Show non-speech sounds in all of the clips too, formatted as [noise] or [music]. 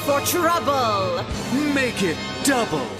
for trouble! Make it double!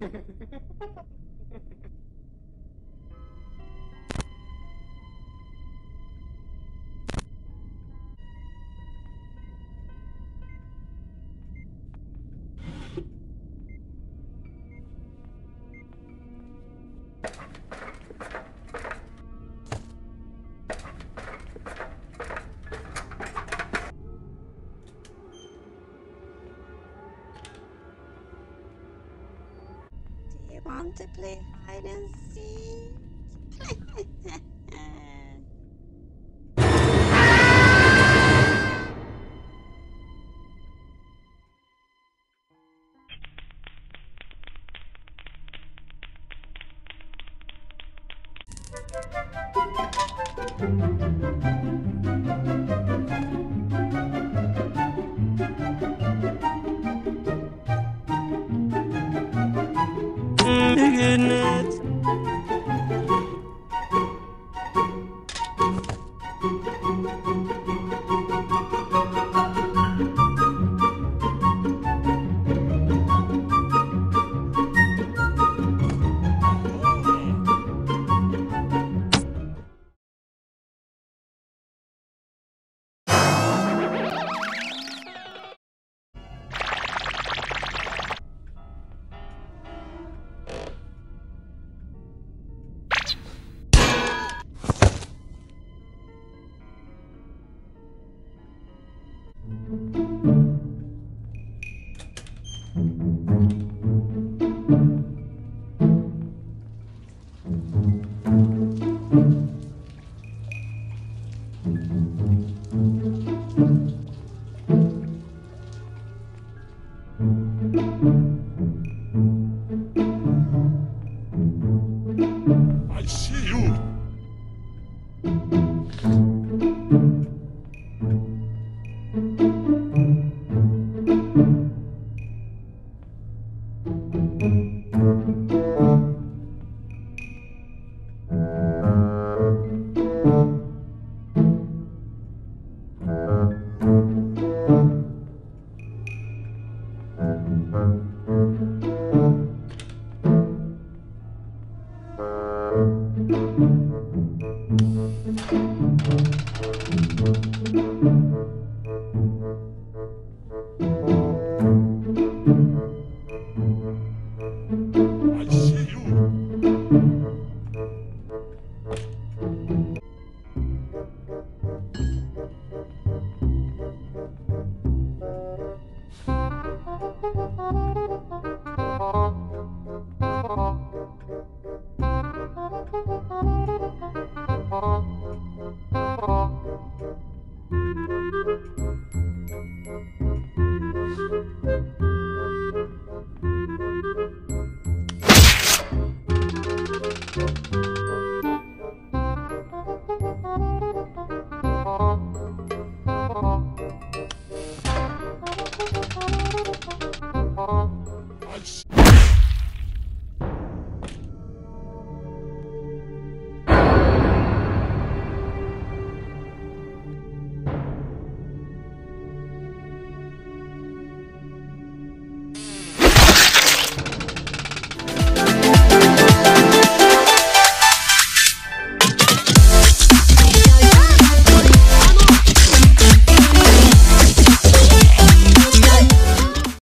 Do [laughs] you want to play hide and seek? Thank [laughs] you. Lügen I see. I see you. Bye.